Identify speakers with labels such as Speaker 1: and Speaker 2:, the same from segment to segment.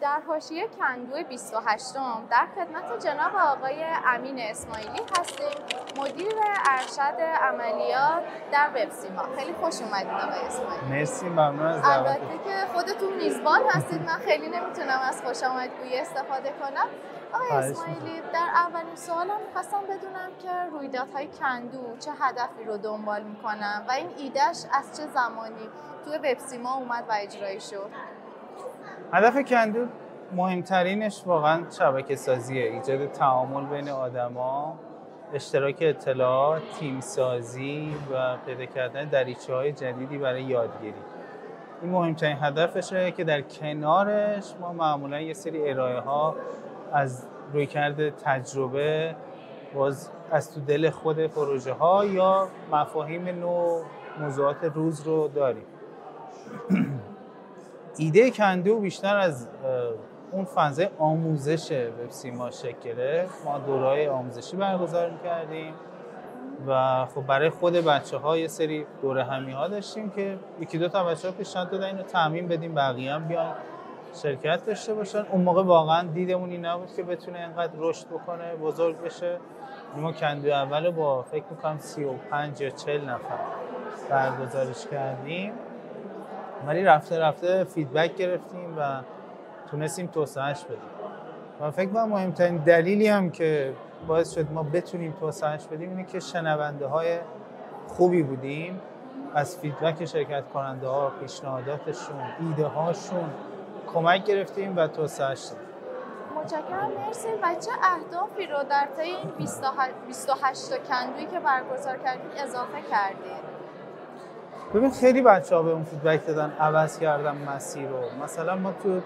Speaker 1: در حاشیه کندو 28 در خدمت جناب آقای امین اسماعیلی هستیم. مدیر ارشد عملیات در وبسیما خیلی خوش اومدید آقای اسماعیلی.
Speaker 2: مرسی ممنون از
Speaker 1: البته که خودتون میزبان هستید. من خیلی نمی‌تونم از خوش آمدگویی استفاده کنم. آقای اسماعیلی در اولین سوالم می‌خواستم بدونم که رویدادهای کندو چه هدفی رو دنبال می‌کنم و این ایدهش از چه زمانی توی وبسیما اومد و اجرایی شد؟
Speaker 2: هدف کندو مهمترینش واقعا شبکه سازیه ایجاد تعامل بین آدما اشتراک اطلاعات تیم سازی و پیدا کردن دریچه های جدیدی برای یادگیری. این مهمترین هدفشه که در کنارش ما معمولا یه سری ارائه ها از رویکرد تجربه باز از تو دل خود پروژه ها یا مفاهیم نو موضوعات روز رو داریم. ایده کندو بیشتر از اون فضای آموزش وبسیما شکل گرفت ما دورای آموزشی برگزار کردیم و خب برای خود بچه ها یه سری دوره همی ها داشتیم که یکی دو تا بچه ها پیشنهاد دادن اینو تعمین بدیم بقیه هم بیان شرکت داشته باشن. اون موقع واقعا دیدمون این نبود که بتونه اینقدر رشد بکنه بزرگ بشه. ما کندو اول با فکر می‌کنم 35 یا 40 نفر برگزارش کردیم. ولی رفته رفته feedback گرفتیم و تونستیم توسعهش بدیم. و فکر کنم مهمترین دلیلی هم که باعث شد ما بتونیم توسعهش بدیم اینه که شنونده های خوبی بودیم. از feedback شرکت کننده ها پیشنهاداتشون ایده هاشون کمک گرفتیم و توسعهش دادیم.
Speaker 1: متشکرم. مرسی. و چه اهدافی رو در طی این 28 تا کندویی که برگزار کردید اضافه کردید
Speaker 2: ببین خیلی بچه ها به اون فیدبک دادن عوض کردن مسیر رو. مثلا ما تو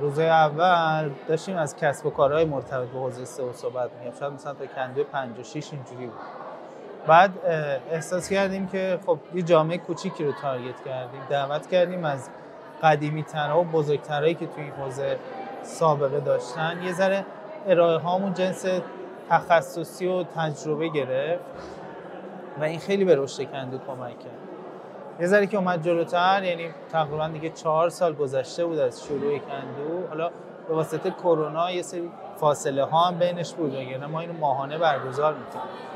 Speaker 2: روزهای اول داشتیم از کسب و کارهای مرتبط به حوزه سئو صحبت می‌کردیم. شاید مثلا تا کندو 56 اینجوری بود. بعد احساس کردیم که خب یه جامعه کوچیکی رو تارگت کردیم. دعوت کردیم از قدیمی ترها و بزرگترهایی که توی این حوزه سابقه داشتن. یه ذره ارائه هامون جنس تخصصی و تجربه گرفت و این خیلی به رشد کندو کمک کرد. یه ذره که اومد جلوتر یعنی تقریبا دیگه چهار سال گذشته بود از شروع کندو. حالا به واسطه کرونا یه سری فاصله ها هم بینش بود وگرنه ما اینو ماهانه برگزار می‌کنیم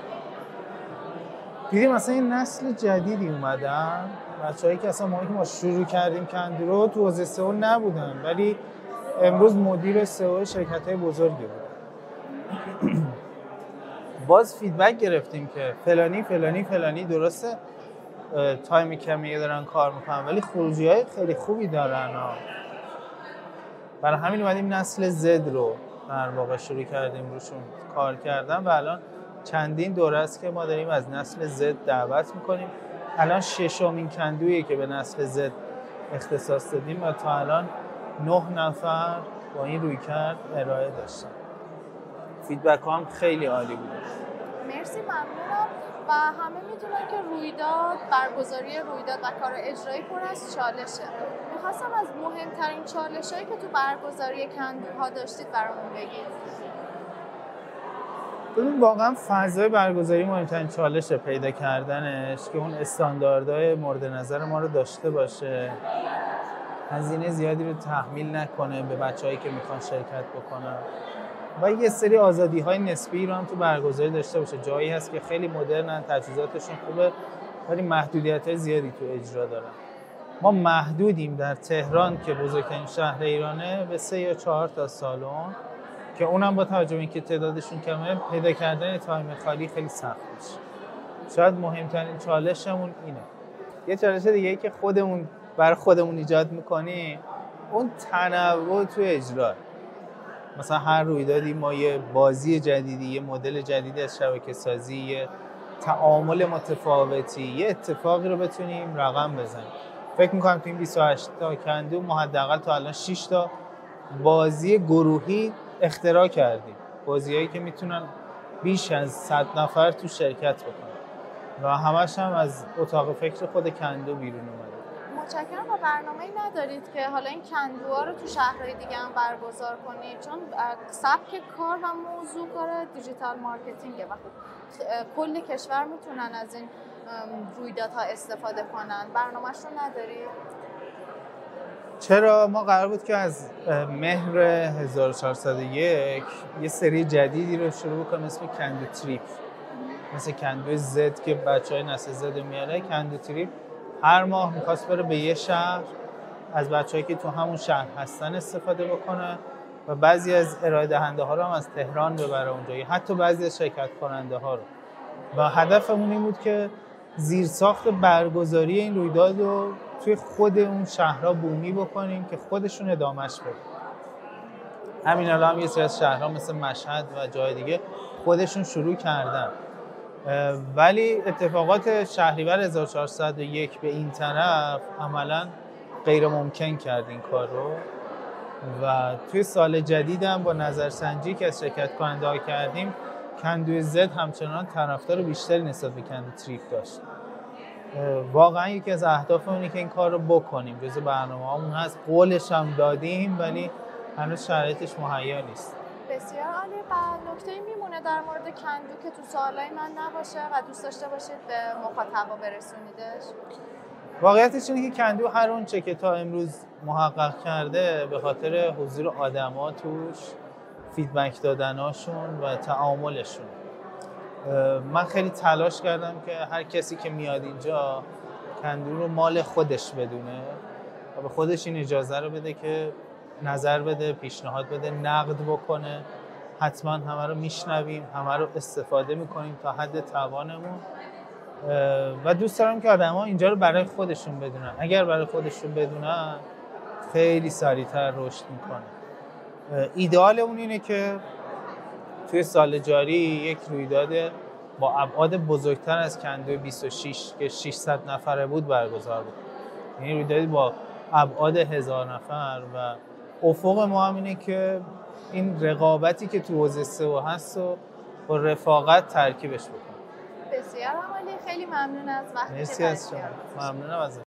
Speaker 2: دیدیم مثلا این نسل جدیدی اومدن. بچه‌ای که اصلا موقعی که ما شروع کردیم کندو رو تو حوزه SEO نبودن ولی امروز مدیر SEO شرکت های بزرگی بود باز feedback گرفتیم که فلانی فلانی فلانی درسته؟ time کمی دارن کار می‌کنن ولی خروجی های خیلی خوبی دارن ها. برای همین اومدیم نسل زد رو در واقع شروع کردیم روشون کار کردن و الان چندین دوره است که ما داریم از نسل زد دعوت می‌کنیم. الان ششمین کندویی که به نسل زد اختصاص دادیم و تا الان نه نفر با این روی کرد ارائه داشتن. فیدبک هم خیلی عالی بوده
Speaker 1: مرسی ممنونم. و همه می‌دونن که رویداد برگزاری رویداد و کار اجرایی پر از چالشه. می‌خواستم از مهمترین چالش هایی که تو برگزاری کندوها داشتید برامون بگید.
Speaker 2: ببین واقعا فضای برگزاری مهمترین چالش پیدا کردنش که اون استانداردهای مورد نظر ما رو داشته باشه. هزینه زیادی رو تحمیل نکنه به بچههایی که می‌خوان شرکت بکنن. و یه سری آزادی های نسبی رو هم تو برگزاری داشته باشه. جایی هست که خیلی مدرنن تجهیزاتشون خوبه ولی محدودیت های زیادی تو اجرا دارن. ما محدودیم در تهران که بزرگترین شهر ایرانه به سه یا چهار تا سالن که اونم با توجه به اینکه تعدادشون کمه پیدا کردن تایم خالی خیلی سخت میشه. شاید مهمترین چالشمون اینه. یه چالش دیگه که خودمون بر خودمون ایجاد می‌کنیم اون تنوع تو اجرا. مثلا هر رویدادی ما یه بازی جدیدی یه مدل جدیدی از شبکه سازی یه تعامل متفاوتی یه اتفاقی رو بتونیم رقم بزنیم. فکر می‌کنم تو این 28 تا کندو ما حداقل تا الان 6 تا بازی گروهی اختراع کردیم. بازیهایی که می‌تونن بیش از 100 نفر تو شرکت بکنن. و همش هم از اتاق فکر خود کندو بیرون اومده
Speaker 1: متشکرم و برنامه ندارید که حالا این کندوها رو تو شهرهای دیگه هم برگزار کنید چون سبک کار و موضوع کار دیجیتال مارکتینگه و خب کل کشور می‌تونن از این رویدادها استفاده کنن. برنامهش رو ندارید
Speaker 2: چرا؟ ما قرار بود که از مهر 1401 یه سری جدیدی رو شروع بکنیم اسم کندو تریپ. مثل کندو زد که بچه های نسل زد میاره کندو تریپ هر ماه می‌خواست بره به یه شهر از بچههایی که تو همون شهر هستن استفاده بکنه و بعضی از ارائه دهنده ها رو هم از تهران ببره اونجا یا حتی بعضی از شرکت کننده ها رو. و هدفمون این بود که زیرساخت برگزاری این رویداد رو توی خود اون شهرها بومی بکنیم که خودشون ادامهش بده همین الان هم یه سری از شهرها مثل مشهد و جای دیگه خودشون شروع کردن. ولی اتفاقات شهریور 1401 به این طرف عملا غیر ممکن کرد این کار رو. و توی سال جدیدم با نظرسنجی که از شرکت کننده کردیم کندوی زد همچنان طرفدار بیشتری نسبت به کندو تریپ داشت. واقعا یکی از اهداف اونی که این کار رو بکنیم. جزو برنامه هست. قولش هم دادیم ولی هنوز شرایطش مهیا نیست.
Speaker 1: بسیار عالی و نکته میمونه در مورد کندو که تو سوالای من نباشه و دوست داشته باشید به مخاطبا برسونیدش.
Speaker 2: واقعیتش اینه که کندو هر اون چه که تا امروز محقق کرده به خاطر حضور آدما توش فیدبک دادناشون و تعاملشون. من خیلی تلاش کردم که هر کسی که میاد اینجا کندو رو مال خودش بدونه و به خودش این اجازه رو بده که نظر بده پیشنهاد بده نقد بکنه. حتما همه رو میشنویم همه رو استفاده می‌کنیم تا حد توانمون. و دوست دارم که آدما اینجا رو برای خودشون بدونن. اگر برای خودشون بدونن خیلی سریعتر رشد می‌کنه ایدئال اون اینه که توی سال جاری یک رویداد با ابعاد بزرگتر از کندو 26 که 600 نفره بود برگزار بود. یعنی رویدادی با ابعاد هزار نفر و افق ما هم اینه که این رقابتی که تو حوزه سئو هست و با رفاقت ترکیبش بکنیم.
Speaker 1: بسیار عالی. خیلی ممنون از وقتی
Speaker 2: مرسی از شما. ممنونم ازت